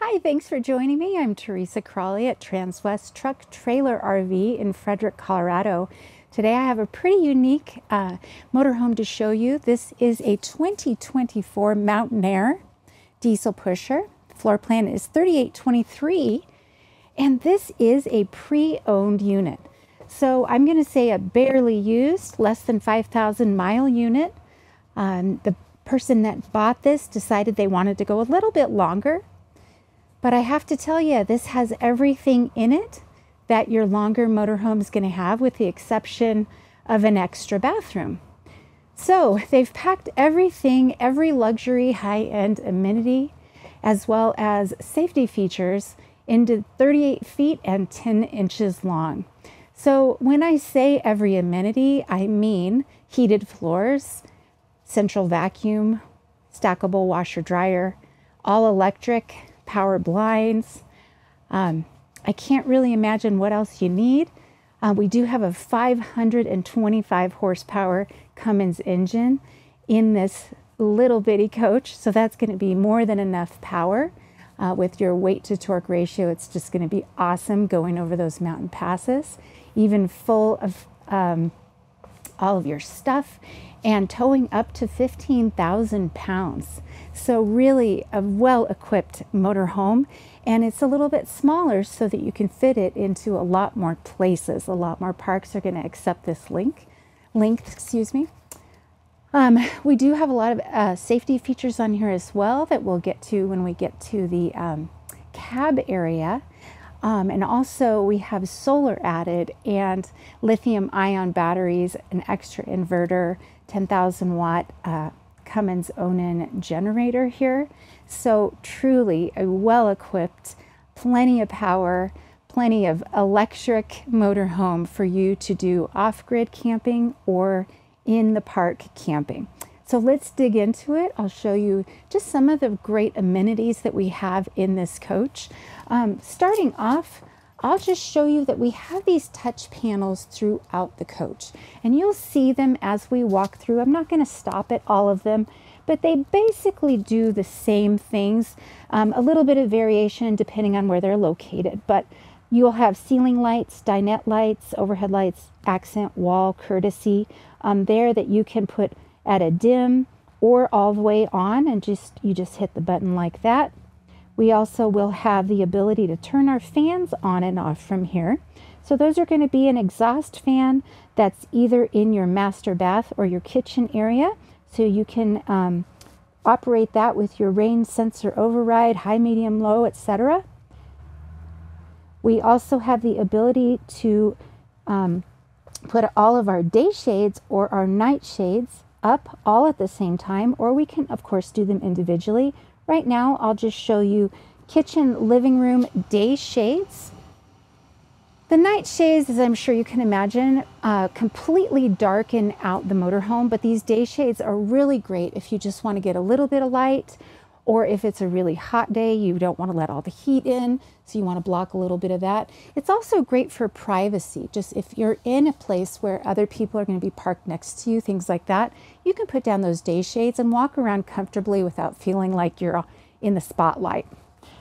Hi, thanks for joining me. I'm Teresa Cralley at Transwest Truck Trailer RV in Frederick, Colorado. Today I have a pretty unique uh, motorhome to show you. This is a 2024 Mountain Aire diesel pusher. Floor plan is 3823 and this is a pre-owned unit. So I'm going to say a barely used, less than 5,000 mile unit. Um, the person that bought this decided they wanted to go a little bit longer. But I have to tell you, this has everything in it that your longer motorhome is going to have, with the exception of an extra bathroom. So they've packed everything, every luxury high end amenity, as well as safety features into 38 feet and 10 inches long. So when I say every amenity, I mean heated floors, central vacuum, stackable washer dryer, all electric, power blinds. Um, I can't really imagine what else you need. Uh, we do have a 525 horsepower Cummins engine in this little bitty coach, so that's going to be more than enough power. Uh, with your weight to torque ratio, it's just going to be awesome going over those mountain passes even full of um, all of your stuff and towing up to 15,000 pounds. So, really, a well equipped motorhome. And it's a little bit smaller so that you can fit it into a lot more places. A lot more parks are going to accept this link, length, excuse me. Um, we do have a lot of uh, safety features on here as well that we'll get to when we get to the um, cab area. Um, and also, we have solar added and lithium ion batteries, an extra inverter, 10,000 watt uh, Cummins Onan generator here. So, truly a well equipped, plenty of power, plenty of electric motorhome for you to do off grid camping or in the park camping. So let's dig into it. I'll show you just some of the great amenities that we have in this coach. Um, starting off, I'll just show you that we have these touch panels throughout the coach and you'll see them as we walk through. I'm not going to stop at all of them, but they basically do the same things. Um, a little bit of variation depending on where they're located, but you'll have ceiling lights, dinette lights, overhead lights, accent wall, courtesy um, there that you can put at a dim or all the way on and just you just hit the button like that. We also will have the ability to turn our fans on and off from here. So those are going to be an exhaust fan that's either in your master bath or your kitchen area. So you can um, operate that with your rain sensor override, high, medium, low, etc. We also have the ability to um, put all of our day shades or our night shades up all at the same time, or we can, of course, do them individually. Right now, I'll just show you kitchen, living room, day shades. The night shades, as I'm sure you can imagine, uh, completely darken out the motorhome, but these day shades are really great if you just want to get a little bit of light or if it's a really hot day, you don't want to let all the heat in, so you want to block a little bit of that. It's also great for privacy. Just if you're in a place where other people are going to be parked next to you, things like that, you can put down those day shades and walk around comfortably without feeling like you're in the spotlight.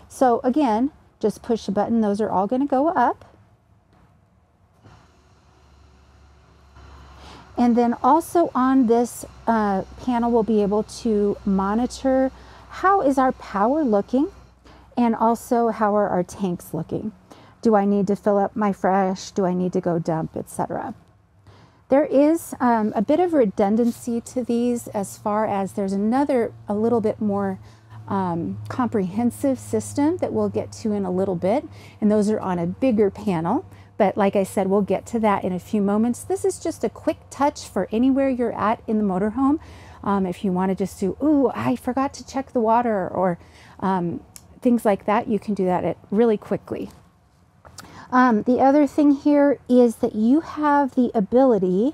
So again, just push a button. Those are all going to go up. And then also on this uh, panel, we'll be able to monitor how is our power looking? And also, how are our tanks looking? Do I need to fill up my fresh? Do I need to go dump, etc.? There is um, a bit of redundancy to these as far as there's another, a little bit more um, comprehensive system that we'll get to in a little bit, and those are on a bigger panel. But like I said, we'll get to that in a few moments. This is just a quick touch for anywhere you're at in the motorhome. Um, if you want to just do, ooh, I forgot to check the water or um, things like that, you can do that really quickly. Um, the other thing here is that you have the ability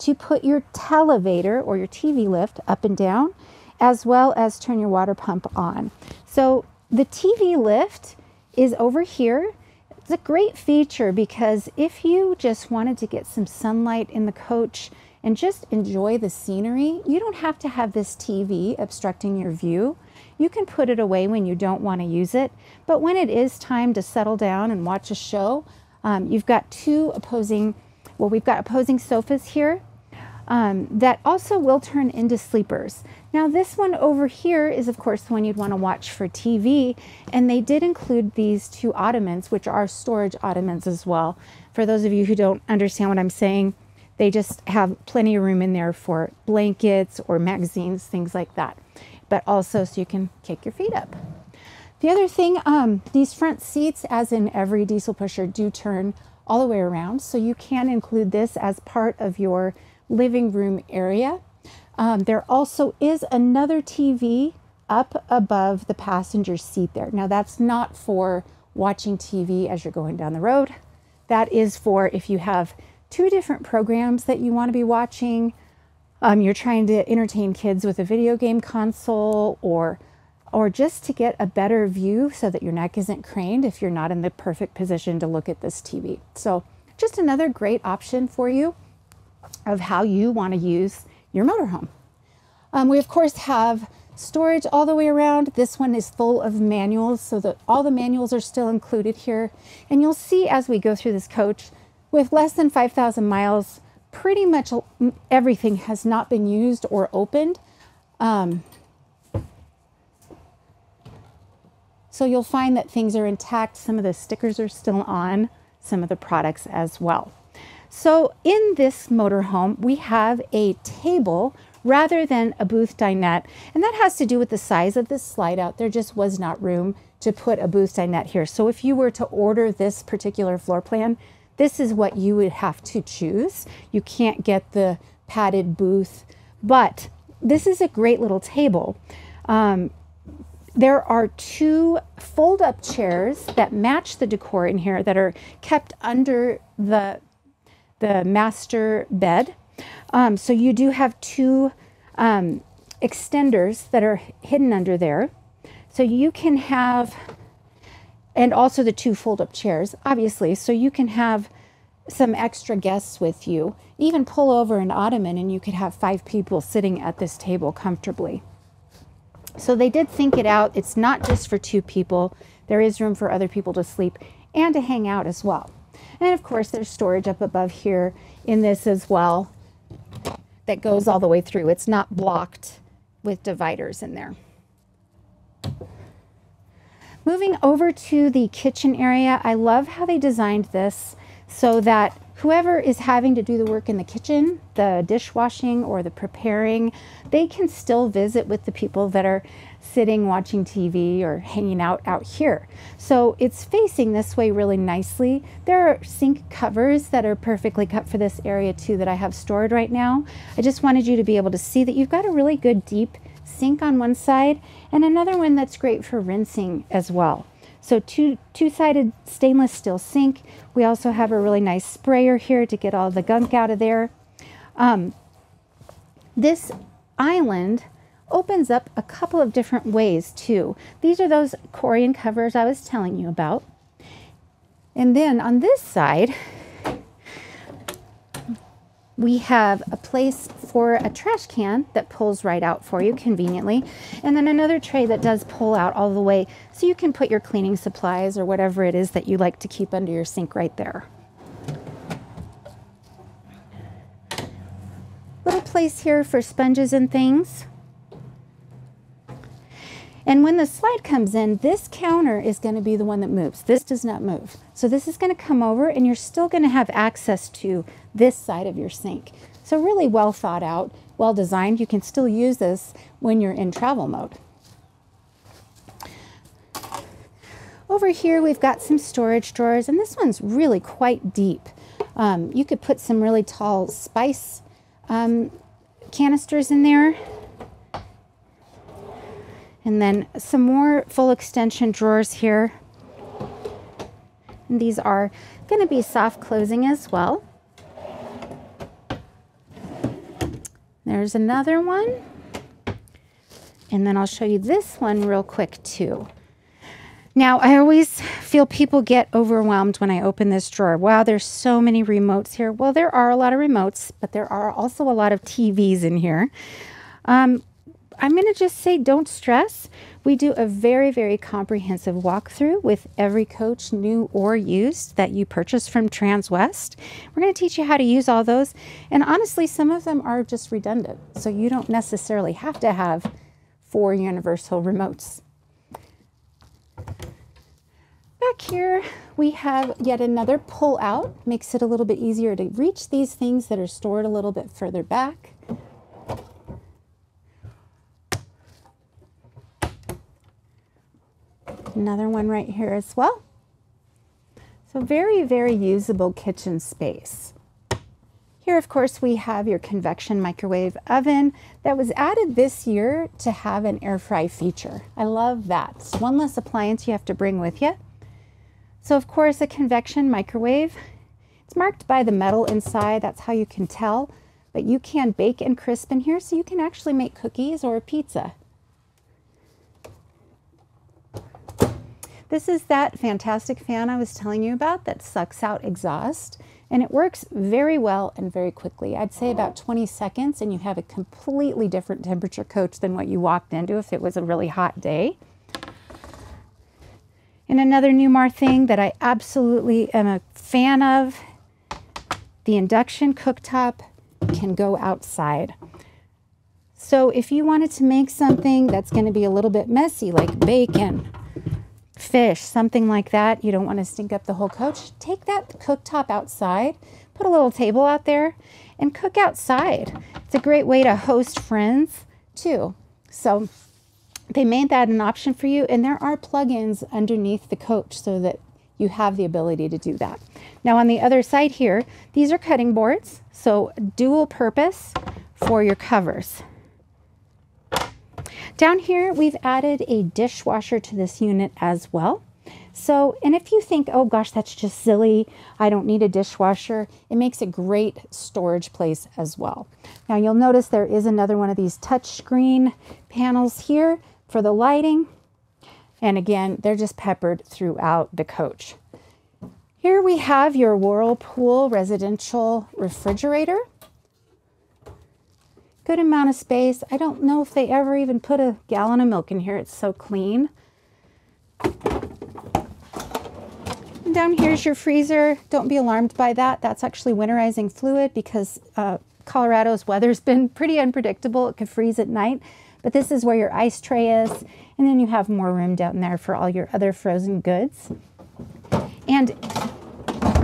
to put your televator or your TV lift up and down, as well as turn your water pump on. So the TV lift is over here. It's a great feature because if you just wanted to get some sunlight in the coach, and just enjoy the scenery. You don't have to have this TV obstructing your view. You can put it away when you don't want to use it, but when it is time to settle down and watch a show, um, you've got two opposing, well, we've got opposing sofas here um, that also will turn into sleepers. Now this one over here is of course the one you'd want to watch for TV and they did include these two ottomans which are storage ottomans as well. For those of you who don't understand what I'm saying, they just have plenty of room in there for blankets or magazines, things like that. But also so you can kick your feet up. The other thing, um, these front seats, as in every diesel pusher, do turn all the way around. So you can include this as part of your living room area. Um, there also is another TV up above the passenger seat there. Now that's not for watching TV as you're going down the road. That is for if you have two different programs that you want to be watching. Um, you're trying to entertain kids with a video game console or or just to get a better view so that your neck isn't craned if you're not in the perfect position to look at this TV. So just another great option for you of how you want to use your motorhome. Um, we of course have storage all the way around. This one is full of manuals so that all the manuals are still included here. And you'll see as we go through this coach, with less than 5,000 miles, pretty much everything has not been used or opened. Um, so you'll find that things are intact. Some of the stickers are still on some of the products as well. So in this motorhome, we have a table rather than a booth dinette. And that has to do with the size of this slide out. There just was not room to put a booth dinette here. So if you were to order this particular floor plan, this is what you would have to choose. You can't get the padded booth, but this is a great little table. Um, there are two fold up chairs that match the decor in here that are kept under the the master bed. Um, so you do have two um, extenders that are hidden under there. So you can have, and also the two fold up chairs, obviously. So you can have some extra guests with you. Even pull over an ottoman and you could have five people sitting at this table comfortably. So they did think it out. It's not just for two people. There is room for other people to sleep and to hang out as well. And of course, there's storage up above here in this as well that goes all the way through. It's not blocked with dividers in there. Moving over to the kitchen area, I love how they designed this so that whoever is having to do the work in the kitchen, the dishwashing or the preparing, they can still visit with the people that are sitting watching TV or hanging out out here. So it's facing this way really nicely. There are sink covers that are perfectly cut for this area too that I have stored right now. I just wanted you to be able to see that you've got a really good deep sink on one side and another one that's great for rinsing as well. So two, two-sided stainless steel sink. We also have a really nice sprayer here to get all the gunk out of there. Um, this island opens up a couple of different ways too. These are those Corian covers I was telling you about. And then on this side, we have a place for a trash can that pulls right out for you conveniently. And then another tray that does pull out all the way so you can put your cleaning supplies or whatever it is that you like to keep under your sink right there. Little place here for sponges and things. And when the slide comes in, this counter is going to be the one that moves. This does not move. So this is going to come over and you're still going to have access to this side of your sink. So really well thought out, well designed. You can still use this when you're in travel mode. Over here, we've got some storage drawers, and this one's really quite deep. Um, you could put some really tall spice um, canisters in there. And then some more full extension drawers here. And these are going to be soft closing as well. There's another one. And then I'll show you this one real quick too. Now, I always feel people get overwhelmed when I open this drawer. Wow, there's so many remotes here. Well, there are a lot of remotes, but there are also a lot of TVs in here. Um, I'm going to just say don't stress. We do a very, very comprehensive walkthrough with every coach, new or used, that you purchase from Transwest. We're going to teach you how to use all those. And honestly, some of them are just redundant. So you don't necessarily have to have four universal remotes. Back here, we have yet another pull out. Makes it a little bit easier to reach these things that are stored a little bit further back. Another one right here as well. So very, very usable kitchen space. Here, of course, we have your convection microwave oven that was added this year to have an air fry feature. I love that. It's one less appliance you have to bring with you. So, of course, a convection microwave. It's marked by the metal inside. That's how you can tell. But you can bake and crisp in here, so you can actually make cookies or a pizza. This is that fantastic fan I was telling you about that sucks out exhaust. And it works very well and very quickly. I'd say about 20 seconds, and you have a completely different temperature coach than what you walked into if it was a really hot day. And another Newmar thing that I absolutely am a fan of the induction cooktop can go outside. So if you wanted to make something that's going to be a little bit messy, like bacon, fish, something like that, you don't want to stink up the whole coach, take that cooktop outside, put a little table out there, and cook outside. It's a great way to host friends too. So they made that an option for you, and there are plugins underneath the coach so that you have the ability to do that. Now on the other side here, these are cutting boards, so dual purpose for your covers. Down here, we've added a dishwasher to this unit as well. So, and if you think, oh gosh, that's just silly, I don't need a dishwasher, it makes a great storage place as well. Now you'll notice there is another one of these touchscreen panels here for the lighting. And again, they're just peppered throughout the coach. Here we have your Whirlpool residential refrigerator good amount of space. I don't know if they ever even put a gallon of milk in here. It's so clean. And down here's your freezer. Don't be alarmed by that. That's actually winterizing fluid because uh, Colorado's weather's been pretty unpredictable. It could freeze at night. But this is where your ice tray is. And then you have more room down there for all your other frozen goods. And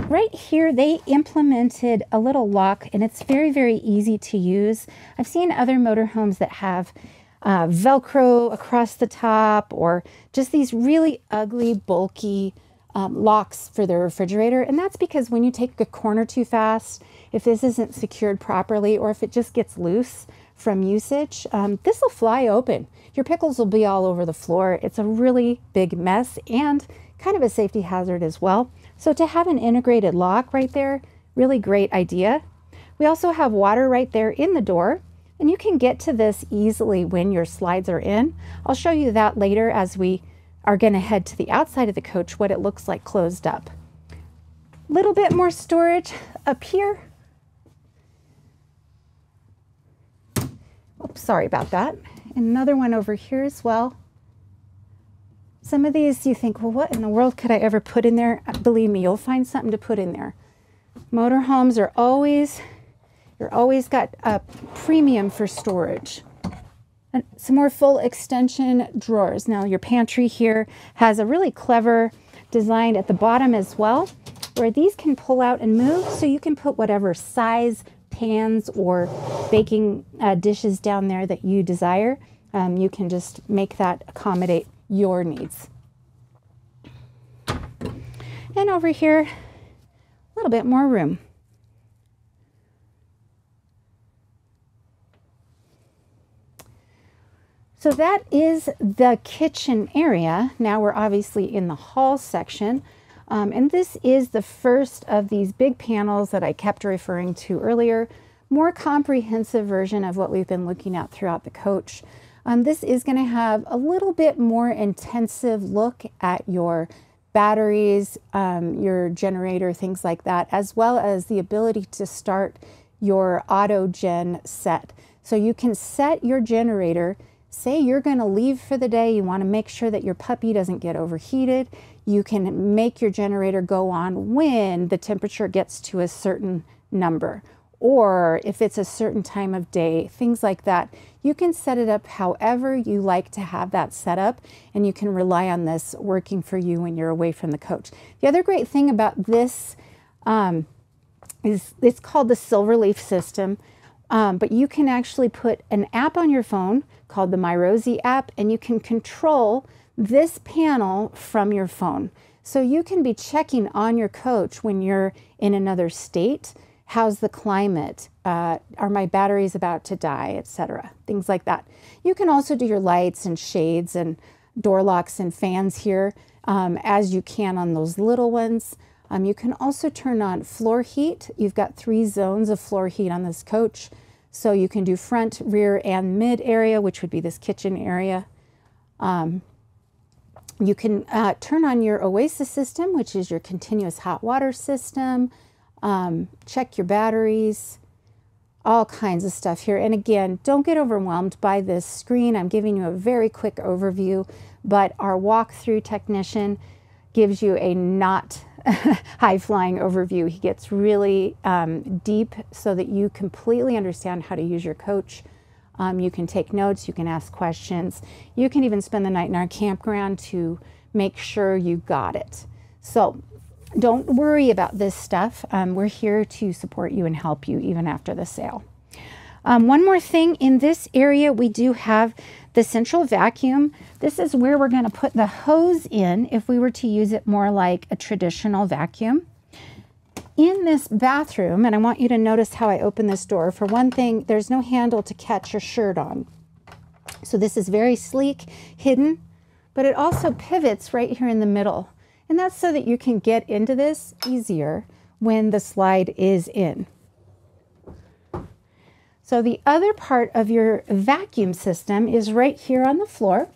right here, they implemented a little lock and it's very, very easy to use. I've seen other motorhomes that have uh, Velcro across the top or just these really ugly, bulky um, locks for the refrigerator. And that's because when you take a corner too fast, if this isn't secured properly or if it just gets loose from usage, um, this will fly open. Your pickles will be all over the floor. It's a really big mess and kind of a safety hazard as well. So to have an integrated lock right there, really great idea. We also have water right there in the door, and you can get to this easily when your slides are in. I'll show you that later as we are going to head to the outside of the coach, what it looks like closed up. Little bit more storage up here. Oops, sorry about that. Another one over here as well. Some of these you think, well, what in the world could I ever put in there? Believe me, you'll find something to put in there. Motorhomes are always, you're always got a premium for storage. And some more full extension drawers. Now your pantry here has a really clever design at the bottom as well, where these can pull out and move so you can put whatever size pans or baking uh, dishes down there that you desire. Um, you can just make that accommodate your needs. And over here, a little bit more room. So that is the kitchen area. Now we're obviously in the hall section. Um, and this is the first of these big panels that I kept referring to earlier. More comprehensive version of what we've been looking at throughout the coach. Um, this is going to have a little bit more intensive look at your batteries, um, your generator, things like that, as well as the ability to start your auto gen set. So you can set your generator say you're going to leave for the day, you want to make sure that your puppy doesn't get overheated, you can make your generator go on when the temperature gets to a certain number or if it's a certain time of day, things like that. You can set it up however you like to have that set up, and you can rely on this working for you when you're away from the coach. The other great thing about this um, is it's called the Silverleaf system, um, but you can actually put an app on your phone called the MyRosie app, and you can control this panel from your phone. So you can be checking on your coach when you're in another state how's the climate, uh, are my batteries about to die, etc. Things like that. You can also do your lights and shades and door locks and fans here um, as you can on those little ones. Um, you can also turn on floor heat. You've got three zones of floor heat on this coach. So you can do front, rear, and mid area, which would be this kitchen area. Um, you can uh, turn on your Oasis system, which is your continuous hot water system um, check your batteries, all kinds of stuff here. And again, don't get overwhelmed by this screen. I'm giving you a very quick overview, but our walkthrough technician gives you a not high flying overview. He gets really um, deep so that you completely understand how to use your coach. Um, you can take notes, you can ask questions, you can even spend the night in our campground to make sure you got it. So don't worry about this stuff. Um, we're here to support you and help you even after the sale. Um, one more thing in this area, we do have the central vacuum. This is where we're going to put the hose in if we were to use it more like a traditional vacuum. In this bathroom, and I want you to notice how I open this door. For one thing, there's no handle to catch your shirt on. So this is very sleek, hidden, but it also pivots right here in the middle. And that's so that you can get into this easier when the slide is in. So the other part of your vacuum system is right here on the floor.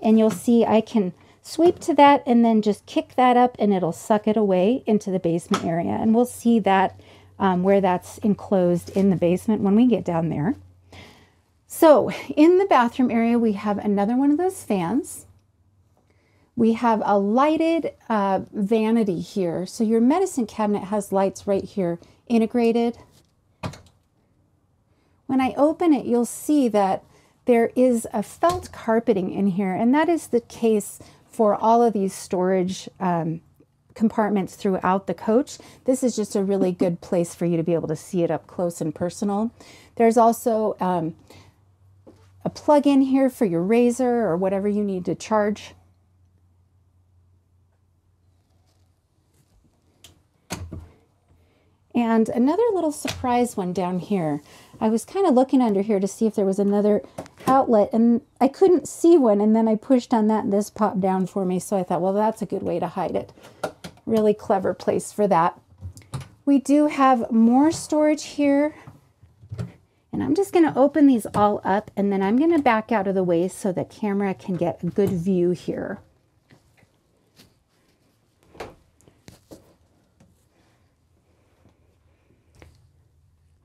And you'll see I can sweep to that and then just kick that up and it'll suck it away into the basement area. And we'll see that um, where that's enclosed in the basement when we get down there. So in the bathroom area, we have another one of those fans. We have a lighted uh, vanity here. So your medicine cabinet has lights right here integrated. When I open it, you'll see that there is a felt carpeting in here, and that is the case for all of these storage um, compartments throughout the coach. This is just a really good place for you to be able to see it up close and personal. There's also um, a plug in here for your razor or whatever you need to charge And another little surprise one down here. I was kind of looking under here to see if there was another outlet and I couldn't see one and then I pushed on that and this popped down for me. So I thought, well, that's a good way to hide it. Really clever place for that. We do have more storage here. And I'm just going to open these all up and then I'm going to back out of the way so the camera can get a good view here.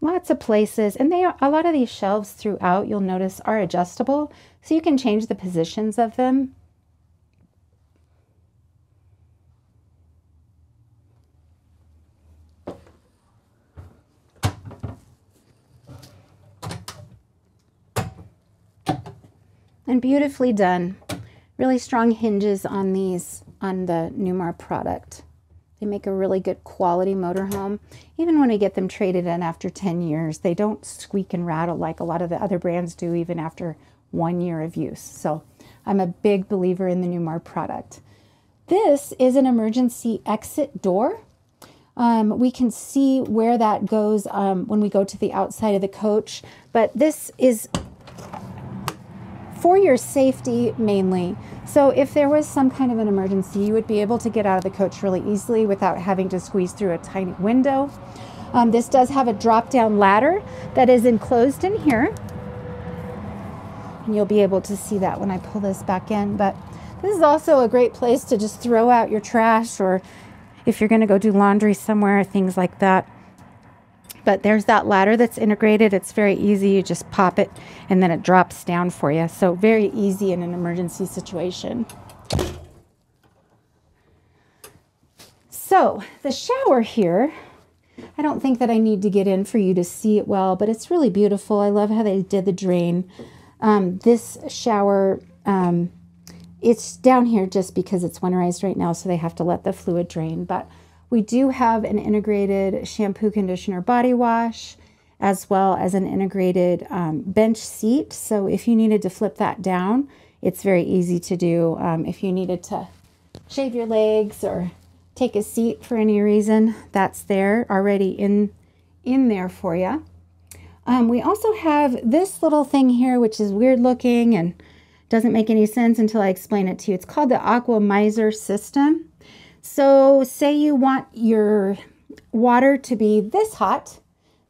Lots of places and they are, a lot of these shelves throughout you'll notice are adjustable so you can change the positions of them. And beautifully done. Really strong hinges on these on the Newmar product they make a really good quality motorhome. Even when we get them traded in after 10 years, they don't squeak and rattle like a lot of the other brands do even after one year of use. So I'm a big believer in the Newmar product. This is an emergency exit door. Um, we can see where that goes um, when we go to the outside of the coach, but this is for your safety mainly. So if there was some kind of an emergency, you would be able to get out of the coach really easily without having to squeeze through a tiny window. Um, this does have a drop down ladder that is enclosed in here. And you'll be able to see that when I pull this back in. But this is also a great place to just throw out your trash or if you're going to go do laundry somewhere, things like that. But there's that ladder that's integrated. It's very easy. You just pop it and then it drops down for you. So very easy in an emergency situation. So the shower here, I don't think that I need to get in for you to see it well, but it's really beautiful. I love how they did the drain. Um, this shower, um, it's down here just because it's winterized right now, so they have to let the fluid drain. But we do have an integrated shampoo, conditioner, body wash, as well as an integrated um, bench seat. So if you needed to flip that down, it's very easy to do. Um, if you needed to shave your legs or take a seat for any reason, that's there already in, in there for you. Um, we also have this little thing here, which is weird looking and doesn't make any sense until I explain it to you. It's called the Aquamizer system. So say you want your water to be this hot.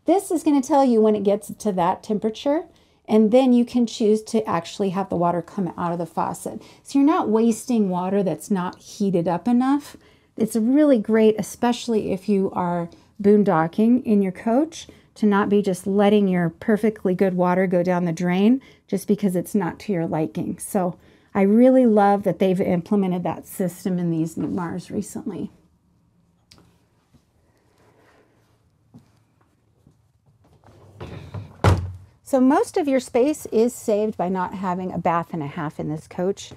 This is going to tell you when it gets to that temperature. And then you can choose to actually have the water come out of the faucet. So you're not wasting water that's not heated up enough. It's really great, especially if you are boondocking in your coach to not be just letting your perfectly good water go down the drain just because it's not to your liking. So I really love that they've implemented that system in these Newmars recently. So most of your space is saved by not having a bath and a half in this coach.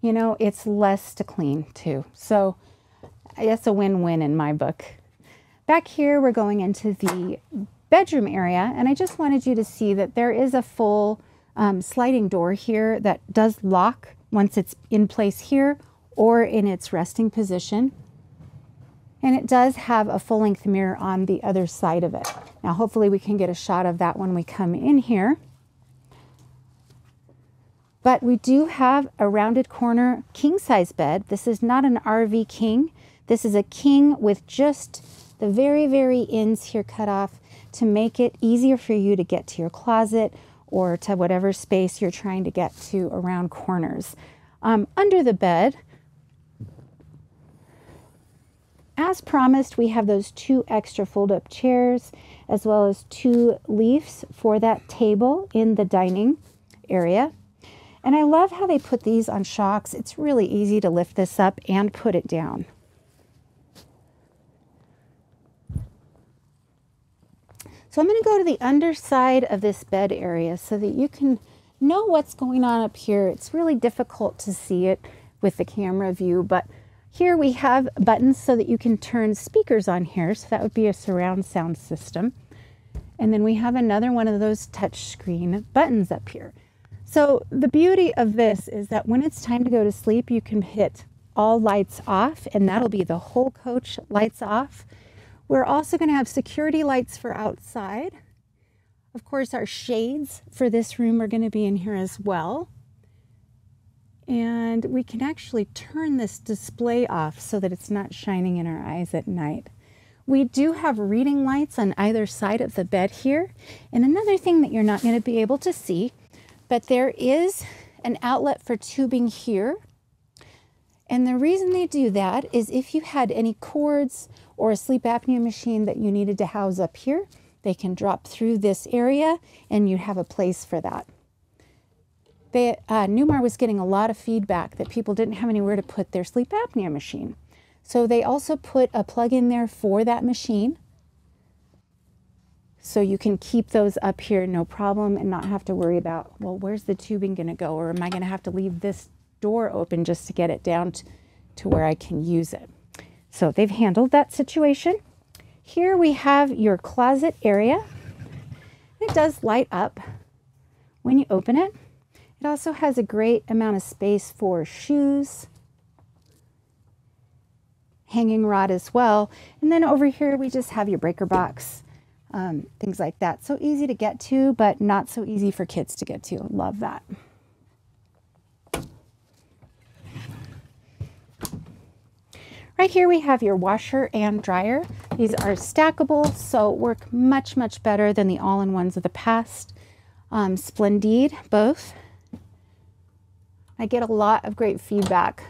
You know, it's less to clean too. So it's a win-win in my book. Back here, we're going into the bedroom area, and I just wanted you to see that there is a full um, sliding door here that does lock once it's in place here or in its resting position. And it does have a full length mirror on the other side of it. Now, hopefully we can get a shot of that when we come in here. But we do have a rounded corner king size bed. This is not an RV king. This is a king with just the very, very ends here cut off to make it easier for you to get to your closet or to whatever space you're trying to get to around corners. Um, under the bed, as promised, we have those two extra fold up chairs as well as two leaves for that table in the dining area. And I love how they put these on shocks. It's really easy to lift this up and put it down. So I'm going to go to the underside of this bed area so that you can know what's going on up here. It's really difficult to see it with the camera view, but here we have buttons so that you can turn speakers on here. So that would be a surround sound system. And then we have another one of those touch screen buttons up here. So the beauty of this is that when it's time to go to sleep, you can hit all lights off and that'll be the whole coach lights off. We're also going to have security lights for outside. Of course, our shades for this room are going to be in here as well. And we can actually turn this display off so that it's not shining in our eyes at night. We do have reading lights on either side of the bed here. And another thing that you're not going to be able to see, but there is an outlet for tubing here. And the reason they do that is if you had any cords or a sleep apnea machine that you needed to house up here, they can drop through this area and you have a place for that. They, uh, Newmar was getting a lot of feedback that people didn't have anywhere to put their sleep apnea machine. So they also put a plug in there for that machine. So you can keep those up here no problem and not have to worry about, well, where's the tubing going to go? Or am I going to have to leave this door open just to get it down to where I can use it? So they've handled that situation. Here we have your closet area. It does light up when you open it. It also has a great amount of space for shoes, hanging rod as well. And then over here, we just have your breaker box, um, things like that. So easy to get to, but not so easy for kids to get to. Love that. Right here we have your washer and dryer. These are stackable, so work much, much better than the all-in-ones of the past. Um, Splendide, both. I get a lot of great feedback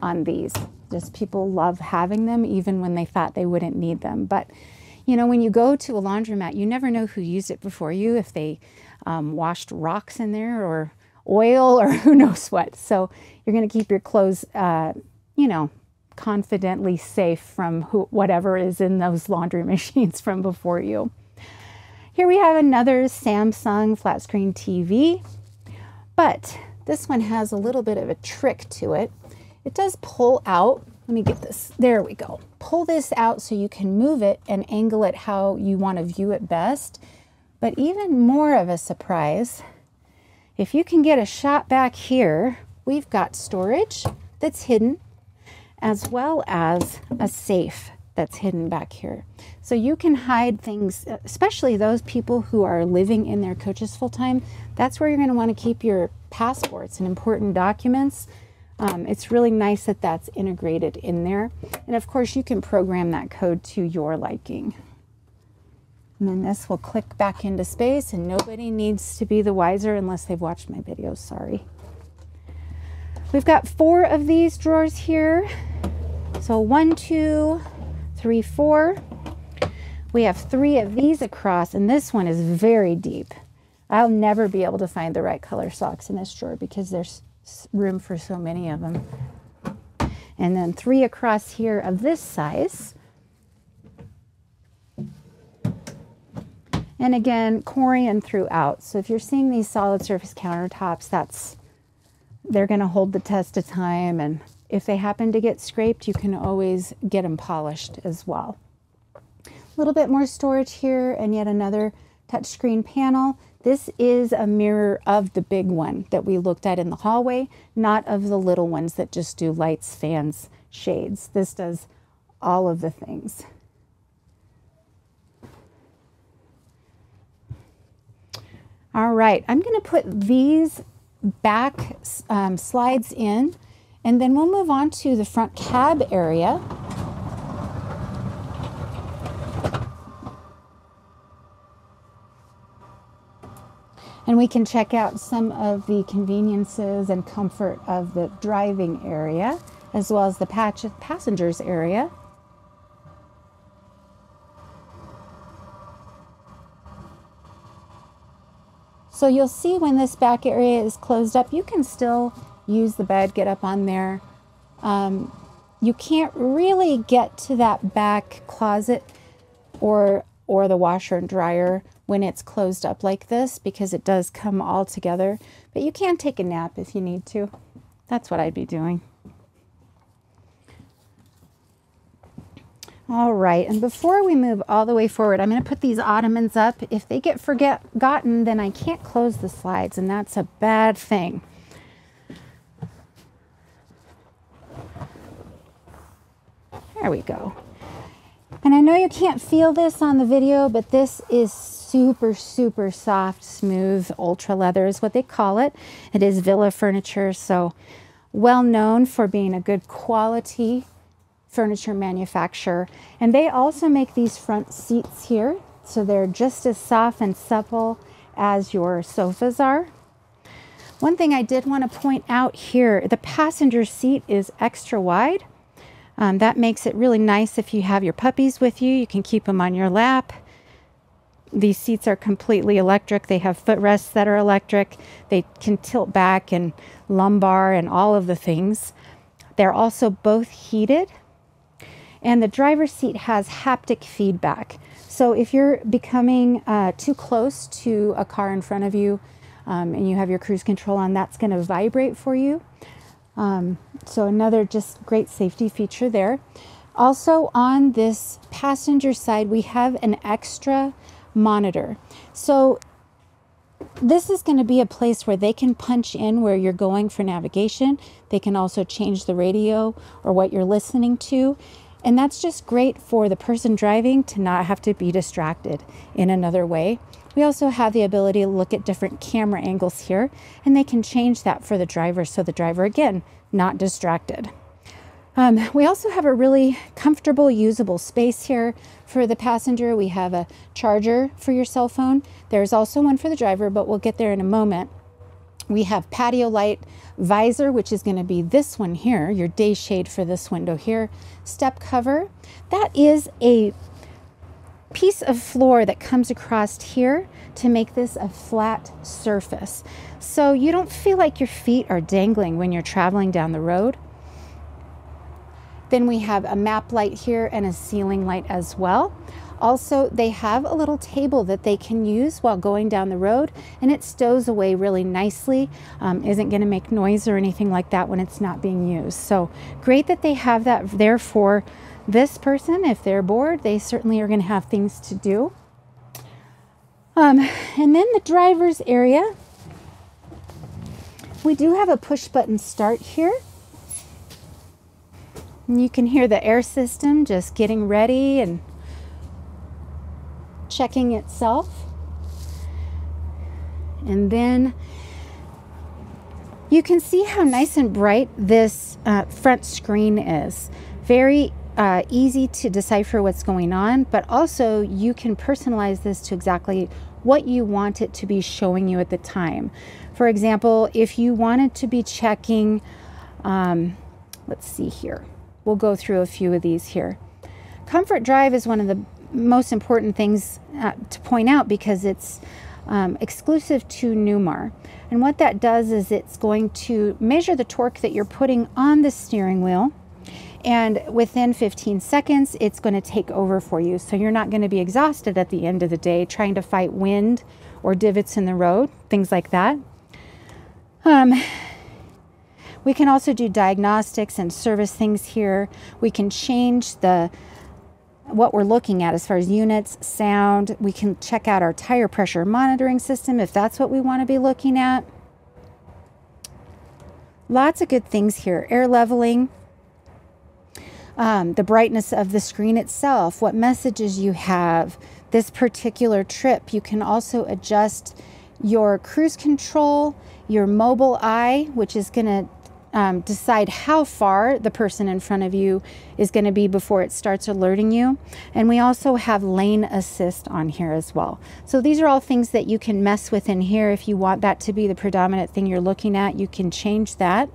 on these. Just people love having them even when they thought they wouldn't need them. But You know, when you go to a laundromat, you never know who used it before you, if they um, washed rocks in there or oil or who knows what. So you're going to keep your clothes, uh, you know, confidently safe from who, whatever is in those laundry machines from before you. Here we have another Samsung flat screen TV, but this one has a little bit of a trick to it. It does pull out. Let me get this. There we go. Pull this out so you can move it and angle it how you want to view it best. But even more of a surprise, if you can get a shot back here, we've got storage that's hidden as well as a safe that's hidden back here. So you can hide things, especially those people who are living in their coaches full time. That's where you're going to want to keep your passports and important documents. Um, it's really nice that that's integrated in there. And of course, you can program that code to your liking. And then this will click back into space and nobody needs to be the wiser unless they've watched my videos, sorry. We've got four of these drawers here. So one, two, three, four. We have three of these across and this one is very deep. I'll never be able to find the right color socks in this drawer because there's room for so many of them. And then three across here of this size. And again, Corian throughout. So if you're seeing these solid surface countertops, that's they're going to hold the test of time. And if they happen to get scraped, you can always get them polished as well. A little bit more storage here and yet another touchscreen panel. This is a mirror of the big one that we looked at in the hallway, not of the little ones that just do lights, fans, shades. This does all of the things. All right, I'm going to put these back um, slides in and then we'll move on to the front cab area. And we can check out some of the conveniences and comfort of the driving area as well as the patch of passengers area. So you'll see when this back area is closed up, you can still use the bed, get up on there. Um, you can't really get to that back closet or or the washer and dryer when it's closed up like this because it does come all together. But you can take a nap if you need to. That's what I'd be doing. All right, and before we move all the way forward, I'm going to put these ottomans up. If they get forgotten, then I can't close the slides, and that's a bad thing. There we go. And I know you can't feel this on the video, but this is super, super soft, smooth, ultra leather is what they call it. It is Villa furniture, so well known for being a good quality furniture manufacturer. And they also make these front seats here. So they're just as soft and supple as your sofas are. One thing I did want to point out here, the passenger seat is extra wide. Um, that makes it really nice if you have your puppies with you. You can keep them on your lap. These seats are completely electric. They have footrests that are electric. They can tilt back and lumbar and all of the things. They're also both heated and the driver's seat has haptic feedback. So if you're becoming uh, too close to a car in front of you um, and you have your cruise control on, that's going to vibrate for you. Um, so another just great safety feature there. Also on this passenger side, we have an extra monitor. So this is going to be a place where they can punch in where you're going for navigation. They can also change the radio or what you're listening to. And that's just great for the person driving to not have to be distracted in another way. We also have the ability to look at different camera angles here, and they can change that for the driver so the driver, again, not distracted. Um, we also have a really comfortable, usable space here for the passenger. We have a charger for your cell phone. There's also one for the driver, but we'll get there in a moment. We have patio light visor, which is going to be this one here, your day shade for this window here. Step cover. That is a piece of floor that comes across here to make this a flat surface. So you don't feel like your feet are dangling when you're traveling down the road. Then we have a map light here and a ceiling light as well. Also, they have a little table that they can use while going down the road and it stows away really nicely. Um, isn't going to make noise or anything like that when it's not being used. So great that they have that there for this person. If they're bored, they certainly are going to have things to do. Um, and then the driver's area. We do have a push button start here. And you can hear the air system just getting ready and checking itself. And then you can see how nice and bright this uh, front screen is. Very uh, easy to decipher what's going on, but also you can personalize this to exactly what you want it to be showing you at the time. For example, if you wanted to be checking, um, let's see here, we'll go through a few of these here. Comfort Drive is one of the most important things uh, to point out because it's um, exclusive to Newmar. And what that does is it's going to measure the torque that you're putting on the steering wheel. And within 15 seconds, it's going to take over for you. So you're not going to be exhausted at the end of the day trying to fight wind or divots in the road, things like that. Um, we can also do diagnostics and service things here. We can change the what we're looking at as far as units, sound. We can check out our tire pressure monitoring system if that's what we want to be looking at. Lots of good things here. Air leveling, um, the brightness of the screen itself, what messages you have, this particular trip. You can also adjust your cruise control, your mobile eye, which is going to um, decide how far the person in front of you is going to be before it starts alerting you. And we also have lane assist on here as well. So these are all things that you can mess with in here. If you want that to be the predominant thing you're looking at, you can change that.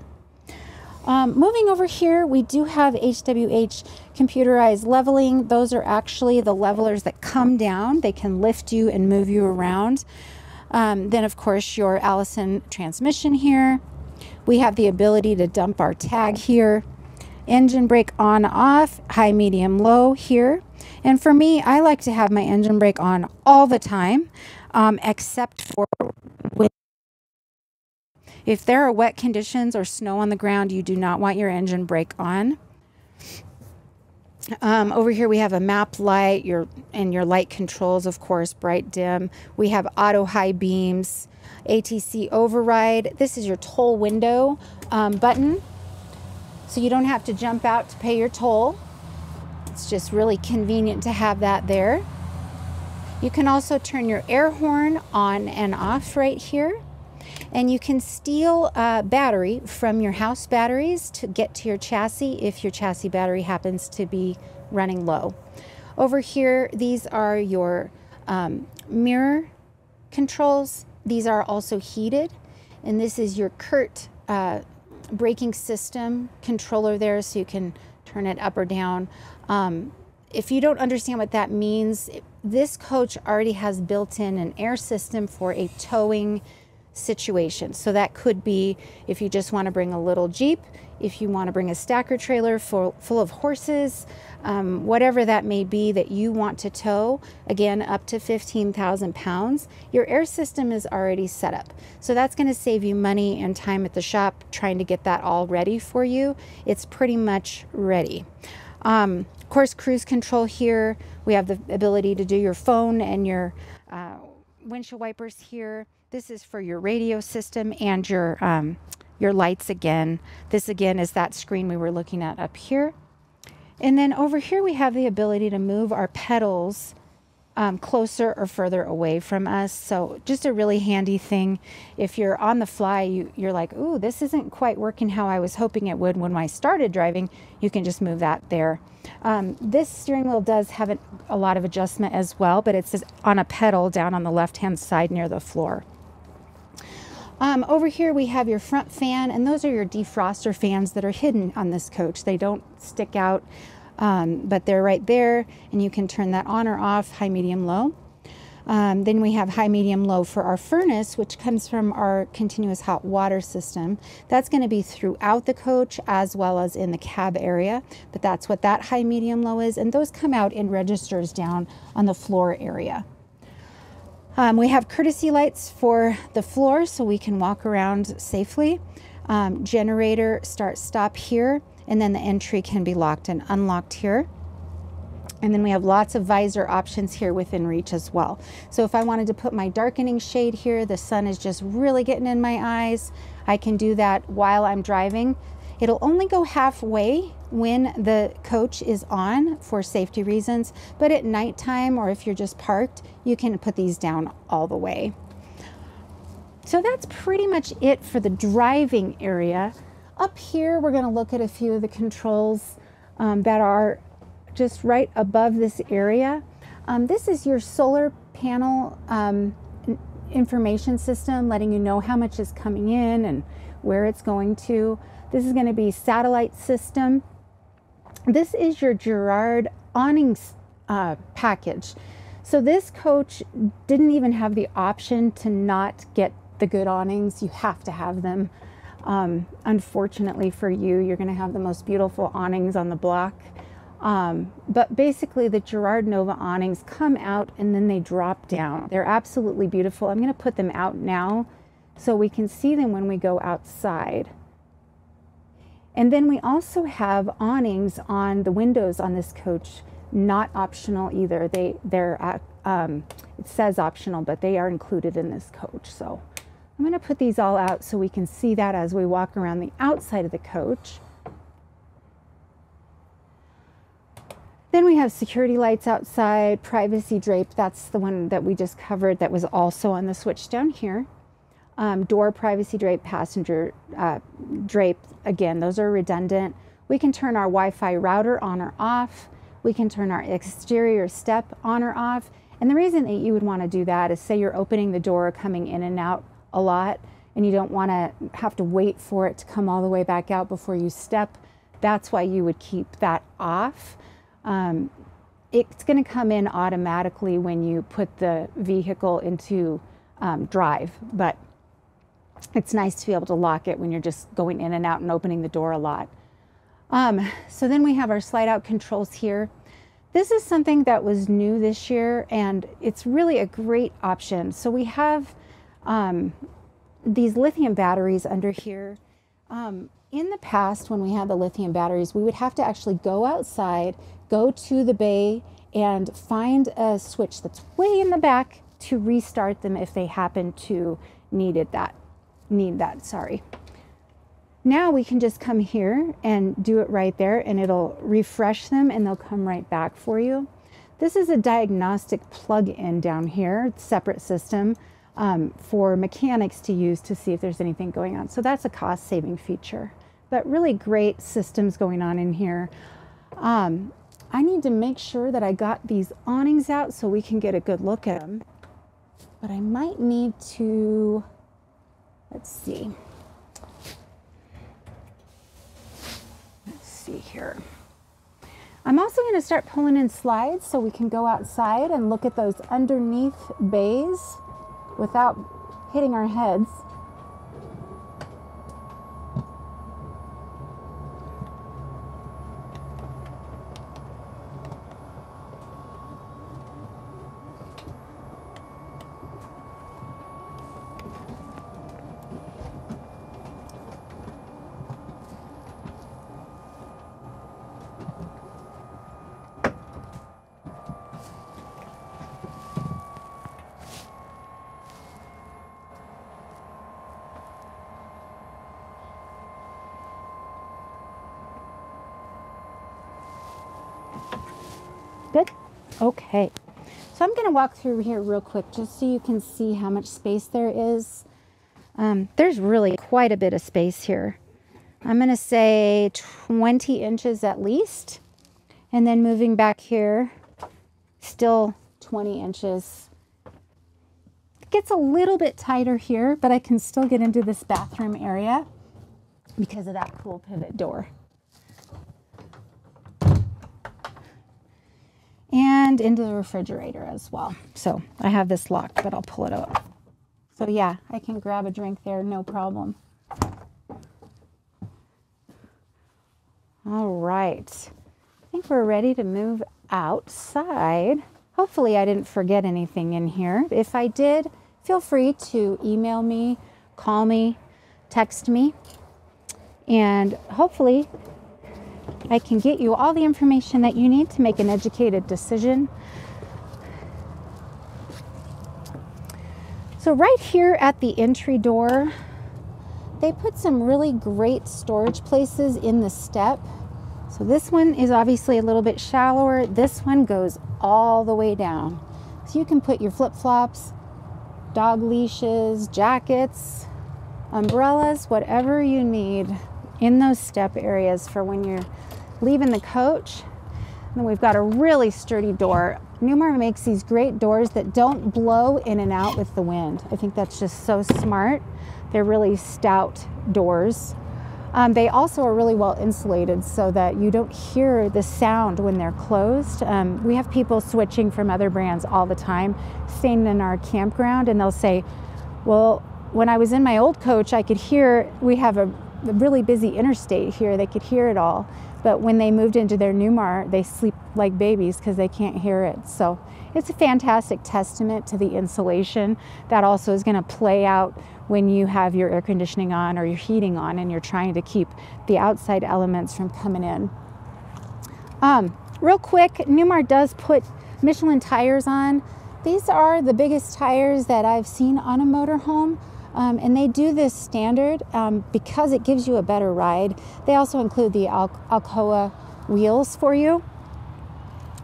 Um, moving over here, we do have HWH computerized leveling. Those are actually the levelers that come down. They can lift you and move you around. Um, then, of course, your Allison transmission here. We have the ability to dump our tag here. Engine brake on, off, high, medium, low here. And for me, I like to have my engine brake on all the time, um, except for if there are wet conditions or snow on the ground, you do not want your engine brake on. Um, over here we have a map light your and your light controls, of course, bright dim. We have auto high beams, ATC override. This is your toll window um, button. So you don't have to jump out to pay your toll. It's just really convenient to have that there. You can also turn your air horn on and off right here. And you can steal a battery from your house batteries to get to your chassis if your chassis battery happens to be running low. Over here, these are your um, mirror controls. These are also heated. And this is your CURT uh, braking system controller there so you can turn it up or down. Um, if you don't understand what that means, this coach already has built in an air system for a towing situation. So that could be if you just want to bring a little Jeep, if you want to bring a stacker trailer full, full of horses, um, whatever that may be that you want to tow, again, up to 15,000 pounds, your air system is already set up. So that's going to save you money and time at the shop trying to get that all ready for you. It's pretty much ready. Um, of course, cruise control here. We have the ability to do your phone and your uh, windshield wipers here. This is for your radio system and your um, your lights again. This again is that screen we were looking at up here. And then over here we have the ability to move our pedals um, closer or further away from us. So just a really handy thing. If you're on the fly, you, you're like, ooh, this isn't quite working how I was hoping it would when I started driving, you can just move that there. Um, this steering wheel does have a lot of adjustment as well, but it's on a pedal down on the left-hand side near the floor. Um, over here we have your front fan, and those are your defroster fans that are hidden on this coach. They don't stick out Um, but they're right there, and you can turn that on or off, high, medium, low. Um, then we have high, medium, low for our furnace, which comes from our continuous hot water system. That's going to be throughout the coach as well as in the cab area, but that's what that high, medium, low is. And those come out in registers down on the floor area. Um, we have courtesy lights for the floor so we can walk around safely. Um, generator start stop here, and then the entry can be locked and unlocked here. And then we have lots of visor options here within reach as well. So if I wanted to put my darkening shade here, the sun is just really getting in my eyes, I can do that while I'm driving. It'll only go halfway when the coach is on for safety reasons, but at nighttime or if you're just parked, you can put these down all the way. So that's pretty much it for the driving area. Up here, we're gonna look at a few of the controls um, that are just right above this area. Um, this is your solar panel um, information system, letting you know how much is coming in and where it's going to. This is going to be satellite system. This is your Girard awnings uh, package. So this coach didn't even have the option to not get the good awnings. You have to have them. Um, unfortunately for you, you're going to have the most beautiful awnings on the block. Um, but basically, the Girard Nova awnings come out and then they drop down. They're absolutely beautiful. I'm going to put them out now so we can see them when we go outside. And then we also have awnings on the windows on this coach, not optional either. They, they're, um, it says optional, but they are included in this coach. So I'm going to put these all out so we can see that as we walk around the outside of the coach. Then we have security lights outside, privacy drape. That's the one that we just covered that was also on the switch down here. Um, door privacy drape, passenger uh, drape. Again, those are redundant. We can turn our Wi-Fi router on or off. We can turn our exterior step on or off. And the reason that you would want to do that is say you're opening the door coming in and out a lot and you don't want to have to wait for it to come all the way back out before you step. That's why you would keep that off. Um, it's going to come in automatically when you put the vehicle into um, drive, but it's nice to be able to lock it when you're just going in and out and opening the door a lot. Um, so then we have our slide out controls here. This is something that was new this year and it's really a great option. So we have um, these lithium batteries under here. Um, in the past, when we had the lithium batteries, we would have to actually go outside, go to the bay, and find a switch that's way in the back to restart them if they happen to needed that need that sorry. Now we can just come here and do it right there and it'll refresh them and they'll come right back for you. This is a diagnostic plug-in down here separate system um, for mechanics to use to see if there's anything going on. So that's a cost saving feature. But really great systems going on in here. Um, I need to make sure that I got these awnings out so we can get a good look at them. But I might need to, let's see. Let's see here. I'm also going to start pulling in slides so we can go outside and look at those underneath bays without hitting our heads. Good? Okay. So I'm going to walk through here real quick just so you can see how much space there is. Um, there's really quite a bit of space here. I'm going to say 20 inches at least. And then moving back here, still 20 inches. It gets a little bit tighter here, but I can still get into this bathroom area because of that cool pivot door. And into the refrigerator as well. So I have this locked, but I'll pull it up. So yeah, I can grab a drink there, no problem. All right. I think we're ready to move outside. Hopefully I didn't forget anything in here. If I did, feel free to email me, call me, text me, and hopefully I can get you all the information that you need to make an educated decision. So, right here at the entry door, they put some really great storage places in the step. So, this one is obviously a little bit shallower. This one goes all the way down. So, you can put your flip flops, dog leashes, jackets, umbrellas, whatever you need in those step areas for when you're leaving the coach. And then we've got a really sturdy door. Newmar makes these great doors that don't blow in and out with the wind. I think that's just so smart. They're really stout doors. Um, they also are really well insulated so that you don't hear the sound when they're closed. Um, we have people switching from other brands all the time, staying in our campground, and they'll say, Well, when I was in my old coach, I could hear, we have a, a really busy interstate here, they could hear it all. But when they moved into their Newmar, they sleep like babies because they can't hear it. So it's a fantastic testament to the insulation that also is going to play out when you have your air conditioning on or your heating on and you're trying to keep the outside elements from coming in. Um, real quick, Newmar does put Michelin tires on. These are the biggest tires that I've seen on a motorhome. Um, and they do this standard um, because it gives you a better ride. They also include the Al- Alcoa wheels for you.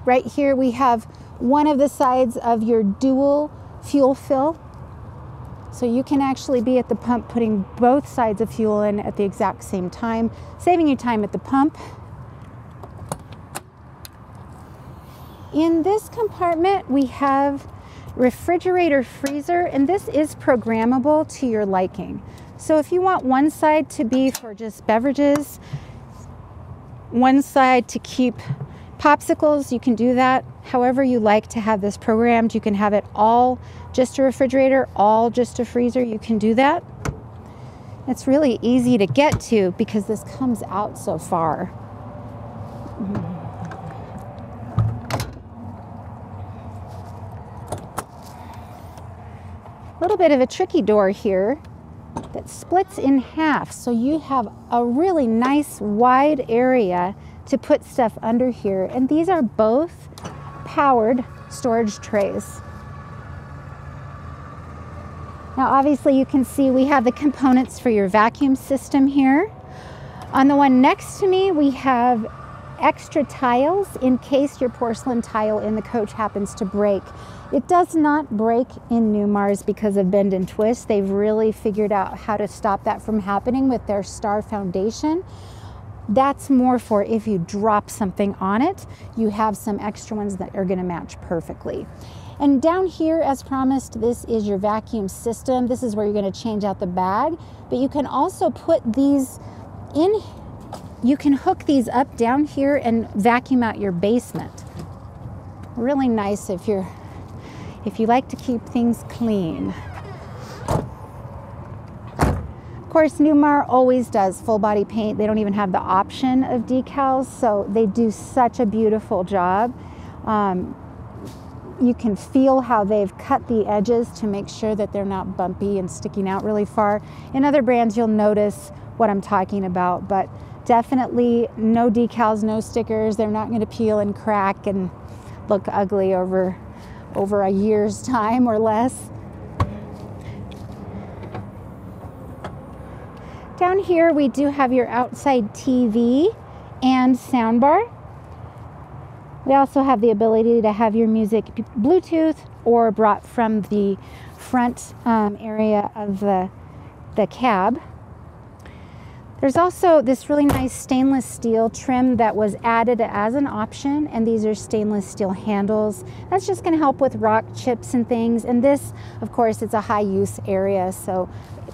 Right here we have one of the sides of your dual fuel fill. So you can actually be at the pump putting both sides of fuel in at the exact same time, saving you time at the pump. In this compartment, we have refrigerator freezer, and this is programmable to your liking. So if you want one side to be for just beverages, one side to keep popsicles, you can do that. However, you like to have this programmed, you can have it all just a refrigerator, all just a freezer, you can do that. It's really easy to get to because this comes out so far. Mm-hmm. Little bit of a tricky door here that splits in half. So you have a really nice wide area to put stuff under here. And these are both powered storage trays. Now obviously you can see we have the components for your vacuum system here. On the one next to me we have extra tiles in case your porcelain tile in the coach happens to break. It does not break in Newmars because of bend and twist. They've really figured out how to stop that from happening with their star foundation. That's more for if you drop something on it, you have some extra ones that are gonna match perfectly. And down here, as promised, this is your vacuum system. This is where you're gonna change out the bag, but you can also put these in, you can hook these up down here and vacuum out your basement. Really nice if you're if you like to keep things clean. Of course, Newmar always does full body paint. They don't even have the option of decals, so they do such a beautiful job. Um, you can feel how they've cut the edges to make sure that they're not bumpy and sticking out really far. In other brands, you'll notice what I'm talking about, but definitely no decals, no stickers. They're not going to peel and crack and look ugly over over a year's time or less. Down here we do have your outside TV and soundbar. We also have the ability to have your music Bluetooth or brought from the front um, area of the, the cab. There's also this really nice stainless steel trim that was added as an option, and these are stainless steel handles. That's just going to help with rock chips and things. And this, of course, it's a high use area, so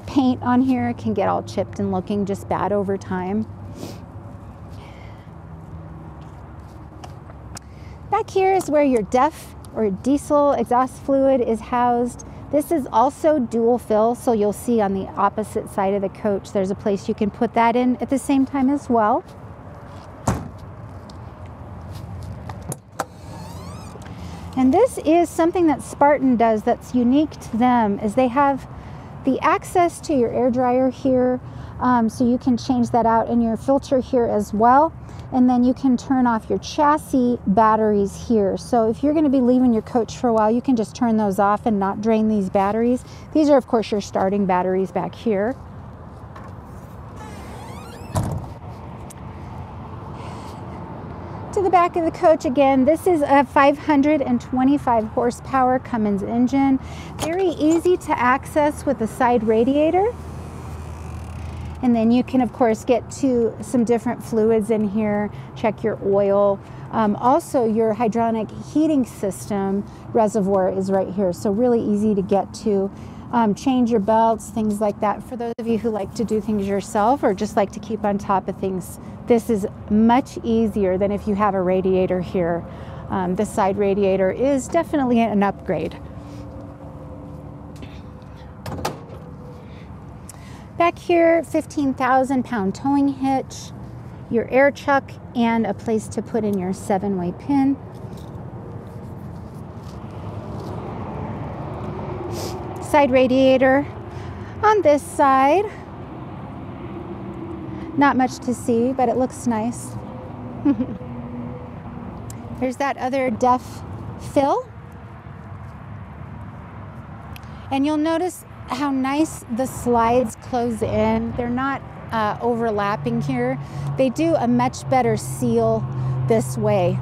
paint on here can get all chipped and looking just bad over time. Back here is where your DEF or diesel exhaust fluid is housed. This is also dual fill, so you'll see on the opposite side of the coach, there's a place you can put that in at the same time as well. And this is something that Spartan does that's unique to them is they have the access to your air dryer here, um, so you can change that out and your filter here as well and then you can turn off your chassis batteries here. So if you're going to be leaving your coach for a while, you can just turn those off and not drain these batteries. These are, of course, your starting batteries back here. To the back of the coach again, this is a 525 horsepower Cummins engine. Very easy to access with a side radiator. And then you can, of course, get to some different fluids in here, check your oil. Um, also, your hydronic heating system reservoir is right here, so really easy to get to. Um, change your belts, things like that. For those of you who like to do things yourself or just like to keep on top of things, this is much easier than if you have a radiator here. Um, the side radiator is definitely an upgrade. Back here, 15,000 pound towing hitch, your air chuck, and a place to put in your seven way pin. Side radiator on this side. Not much to see, but it looks nice. There's that other DEF fill. And you'll notice how nice the slides close in. They're not uh, overlapping here. They do a much better seal this way.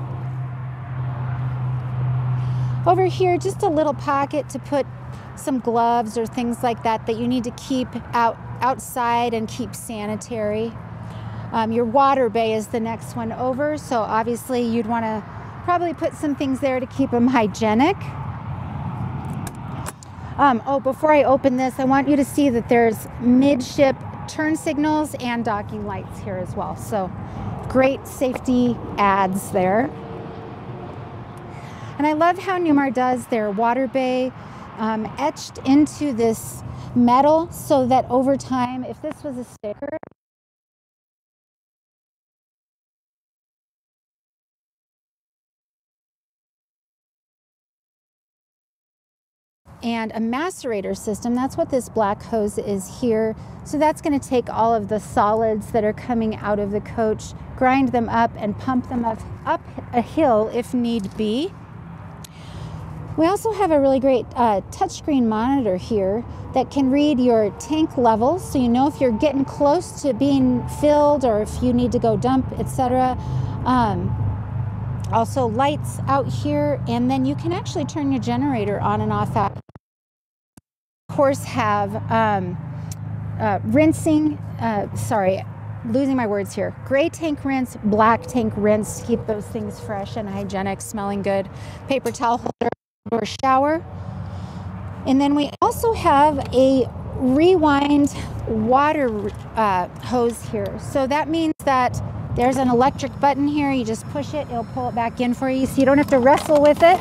Over here, just a little pocket to put some gloves or things like that that you need to keep out outside and keep sanitary. Um, your water bay is the next one over, so obviously you'd want to probably put some things there to keep them hygienic. Um, oh, before I open this, I want you to see that there's midship turn signals and docking lights here as well. So great safety ads there. And I love how Newmar does their water bay um, etched into this metal so that over time, if this was a sticker, and a macerator system. That's what this black hose is here. So that's going to take all of the solids that are coming out of the coach, grind them up and pump them up, up a hill if need be. We also have a really great uh, touchscreen monitor here that can read your tank levels so you know if you're getting close to being filled or if you need to go dump, etc. Um, also lights out here and then you can actually turn your generator on and off at course, have um, uh, rinsing, uh, sorry, losing my words here. Gray tank rinse, black tank rinse keep those things fresh and hygienic, smelling good. Paper towel holder or shower. And then we also have a rewind water uh, hose here. So that means that there's an electric button here. You just push it, it'll pull it back in for you so you don't have to wrestle with it.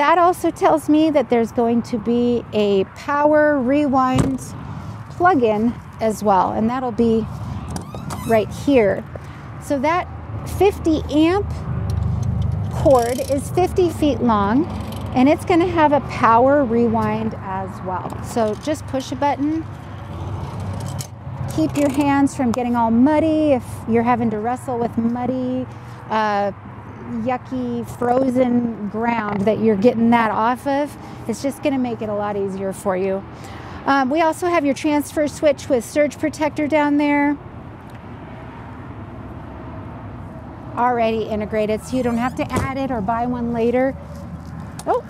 That also tells me that there's going to be a power rewind plug-in as well, and that'll be right here. So that 50 amp cord is 50 feet long and it's going to have a power rewind as well. So just push a button. Keep your hands from getting all muddy if you're having to wrestle with muddy uh, yucky frozen ground that you're getting that off of, it's just going to make it a lot easier for you. Um, we also have your transfer switch with surge protector down there. Already integrated, so you don't have to add it or buy one later. Oh,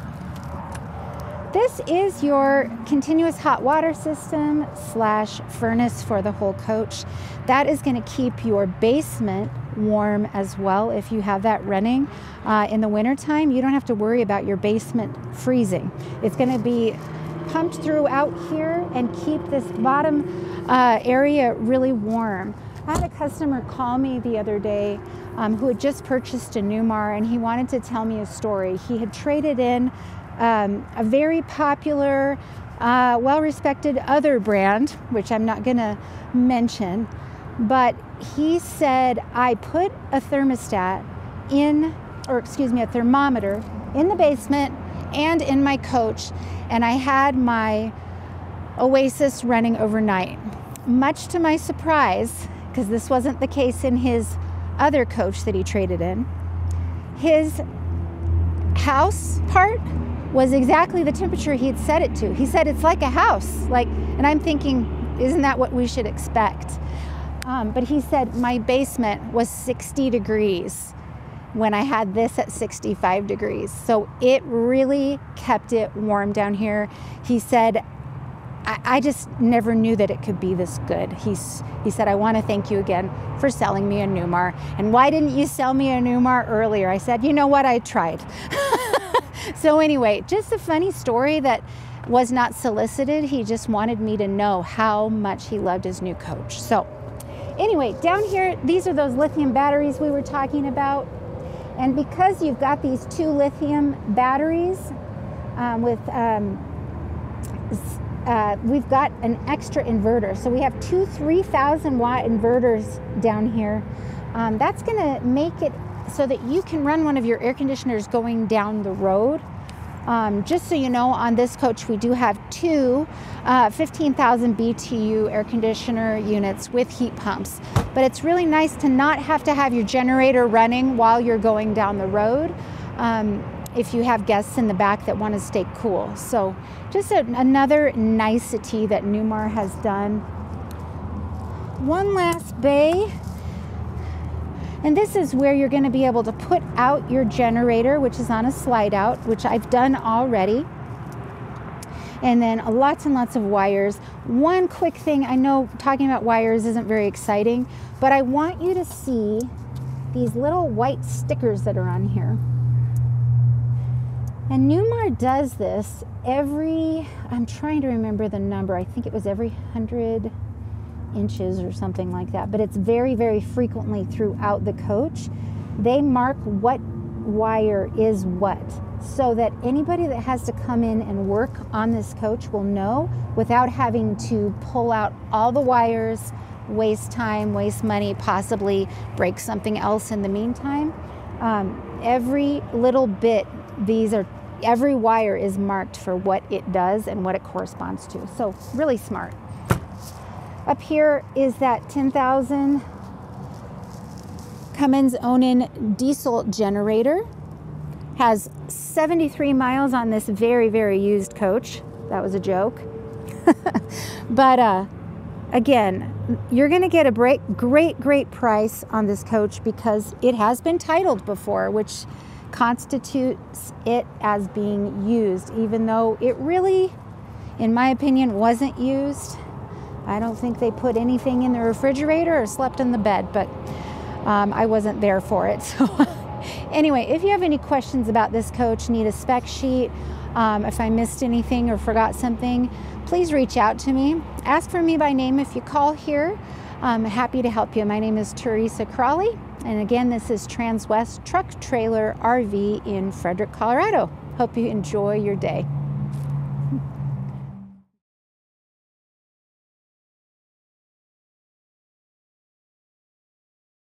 this is your continuous hot water system slash furnace for the whole coach. That is going to keep your basement warm as well if you have that running uh, in the wintertime you don't have to worry about your basement freezing it's going to be pumped through out here and keep this bottom uh, area really warm I had a customer call me the other day um, who had just purchased a Newmar and he wanted to tell me a story. He had traded in um, a very popular, uh, well respected other brand, which I'm not going to mention, but he said, I put a thermostat in, or excuse me, a thermometer in the basement and in my coach, and I had my Oasis running overnight. Much to my surprise, because this wasn't the case in his other coach that he traded in, his house part was exactly the temperature he had set it to. He said it's like a house, like, and I'm thinking, isn't that what we should expect? Um, but he said my basement was 60 degrees when I had this at 65 degrees. So it really kept it warm down here. He said, I, I just never knew that it could be this good. He's, he said, I want to thank you again for selling me a Newmar. And why didn't you sell me a Newmar earlier? I said, you know what? I tried. so, anyway, just a funny story that was not solicited. He just wanted me to know how much he loved his new coach. So, anyway, down here, these are those lithium batteries we were talking about. And because you've got these two lithium batteries um, with, um, uh, we've got an extra inverter. So we have two 3,000 watt inverters down here. Um, that's going to make it so that you can run one of your air conditioners going down the road um, just so you know, on this coach, we do have two uh, 15,000 BTU air conditioner units with heat pumps. But it's really nice to not have to have your generator running while you're going down the road. Um, if you have guests in the back that want to stay cool. So, just a, another nicety that Newmar has done. One last bay and this is where you're going to be able to put out your generator, which is on a slide out, which I've done already. And then lots and lots of wires. One quick thing, I know talking about wires isn't very exciting, but I want you to see these little white stickers that are on here. And Newmar does this every, I'm trying to remember the number, I think it was every 100 inches or something like that, but it's very, very frequently throughout the coach. They mark what wire is what so that anybody that has to come in and work on this coach will know without having to pull out all the wires, waste time, waste money, possibly break something else in the meantime. Um, every little bit, these are every wire is marked for what it does and what it corresponds to. So, really smart. Up here is that 10,000 Cummins Onan diesel generator. Has 73 miles on this very, very used coach. That was a joke. but uh, again, you're going to get a great, great, great price on this coach because it has been titled before, which constitutes it as being used, even though it really, in my opinion, wasn't used. I don't think they put anything in the refrigerator or slept in the bed, but um, I wasn't there for it. So, anyway, if you have any questions about this coach, need a spec sheet, um, if I missed anything or forgot something, please reach out to me. Ask for me by name if you call here. I'm happy to help you. My name is Teresa Cralley, and again, this is Transwest Truck Trailer RV in Frederick, Colorado. Hope you enjoy your day.